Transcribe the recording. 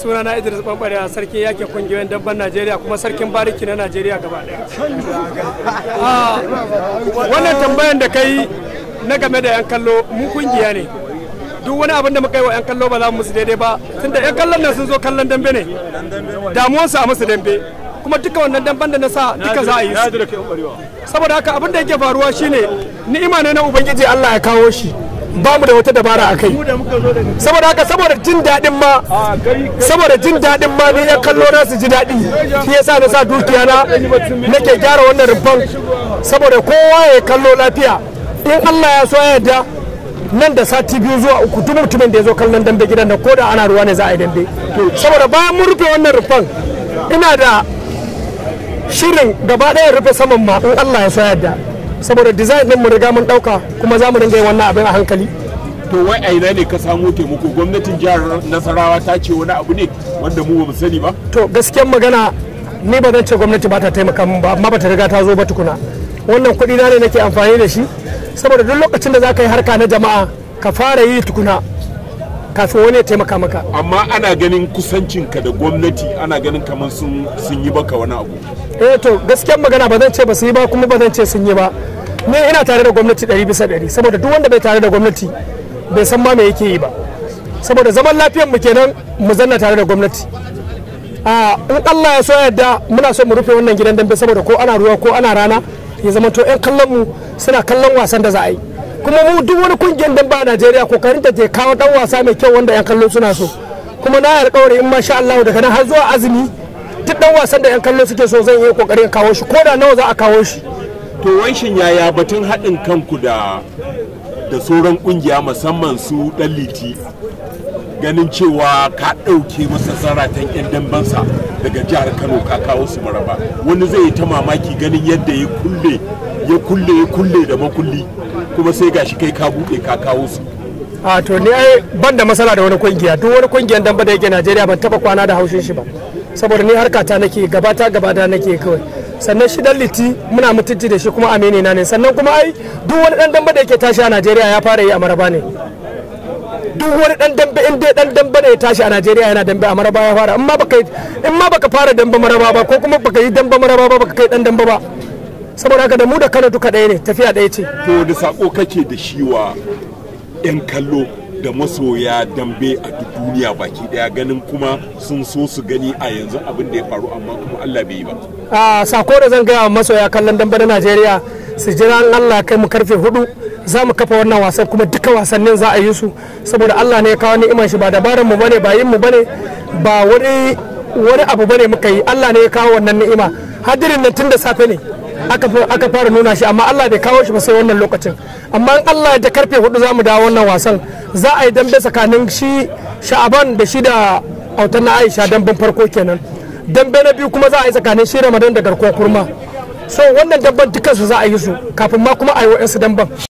suna na idris bambare a sarkin yaƙin ƙungiyoyin dabban najeriya kuma sarkin bariki na najeriya gaba ɗaya Ah, wannan tambayan da kai na game da yan kallo mu ƙungiya ne duk wani abin da muka yi wa yan kallo ba za mu musu daidai ba tunda yan kallon nan sun zo kallon dambe ne damuwarsu a musu dambe kuma duka wannan damben da na sa duka za a yi saboda haka abin da yake faruwa shine ni'ima ne na ubangiji Allah ya kawo shi ba mu da wata dabara a kai. Saboda haka saboda jin daɗin ma saboda jin daɗin ma ne ya kallo na su ji daɗi. Shi yasa na sa dukiya na nake gyara wannan rumfan saboda kowa ya kallo lafiya. In Allah ya so ya yarda nan da sati biyu zuwa uku duk mutumin da ya zo kallon dambe gidan da ko da ana ruwa ne za a yi dambe. Saboda bayan mun rufe wannan rumfan ina da shirin gaba ɗaya rufe saman ma in Allah ya so yadda saboda design din mu riga mun ɗauka kuma za mu dinga yin wannan abin a hankali. To wai a ina ne ka samu taimako? Gwamnatin jihar nasarawa ta ce wani abu ne wanda mu ba mu sani ba? To gaskiyar magana ni ba zan ce gwamnati ba ta taimaka min ba amma ba ta riga ta zo ba tukuna. Wannan kuɗi na ne nake amfani da shi saboda duk lokacin da za ka yi harka na jama'a ka fara yi tukuna kafin wani ya taimaka maka. Amma ana ganin kusancinka da gwamnati ana ganin kamar sun sun yi baka wani abu. Eh to gaskiyar magana ba zan ce ba su yi ba kuma ba zan ce sun yi ba. Ni ina tare da gwamnati ɗari bisa ɗari saboda duk wanda bai tare da gwamnati bai san ma me yake yi ba. Saboda zaman lafiyar mu kenan mu zanna tare da gwamnati. A in Allah ya so yadda muna so mu rufe wannan gidan dambe saboda ko ana ruwa ko ana rana ya zama to 'yan kallon mu suna kallon wasan da za a yi. Kuma mu duk wani ƙungiyar dambe a Najeriya ƙoƙarin ta ke kawo dan wasa mai kyau wanda 'yan kallo suna so. Kuma na alƙawari in masha Allah daga nan har zuwa azumi duk dan wasan da 'yan kallo suke so zan yi ƙoƙarin kawo shi ko da nawa za a kawo shi. To wanshin yaya batun haɗin kanku da da sauran ƙungiya musamman su ɗan liti? Ganin cewa ka ɗauke masa zaratan 'yan dambansa daga jihar kano ka kawo su maraba. Wani zai yi ta mamaki ganin yadda ya kulle ya kulle ya kulle da makulli kuma sai gashi kai ka buɗe ka kawo su. A to ni ai ban da masala da wani ƙungiya duk wani ƙungiyar damba da yake Najeriya ban taba kwana da haushin shi ba. Saboda ni harkata nake gabata gabata nake kawai. Sannan shi dan liti muna mutunci da shi kuma amini na ne. Sannan kuma ai duk wani dan damba da yake tashi a Najeriya ya fara yi a maraba ne. Duk wani dan dambe in dai dan dambe ne ya tashi a Najeriya yana dambe a maraba ya fara. In ma baka in ma baka fara dambe maraba ba ko kuma baka yi dambe maraba ba baka kai dan dambe ba. Saboda haka da mu da Kano duka ɗaya ne tafiya ɗaya ce. To da sako kake da shi wa 'yan kallo? Da masoya dambe a duk duniya baki ɗaya ganin kuma sun so su gani a yanzu abin da ya faru amma kuma Allah bai yi ba. A sako da zan gaya masoya kallon dambe na Najeriya su jira Allah kai mu ƙarfe huɗu za mu kafa wannan wasan kuma duka wasannin za a yi su. Saboda Allah ne ya kawo ni'imar shi ba dabaran mu ba ne ba yin mu ba ne ba wani wani abu ba ne muka yi. Allah ne ya kawo wannan ni'ima. Hadirin nan tun da safe ne. Aka fara nuna shi amma Allah bai kawo shi ba sai wannan lokacin. Amma in Allah da ƙarfe huɗu za mu dawo wannan wasan za a yi dambe tsakanin shi sha'aban da shi da autan na Aisha damben farko kenan. Dambe na biyu kuma za a yi tsakanin shi Ramadan da garkuwar kurma. So wannan damben dukansu za a yi su kafin ma kuma a yi wa'yansu damben.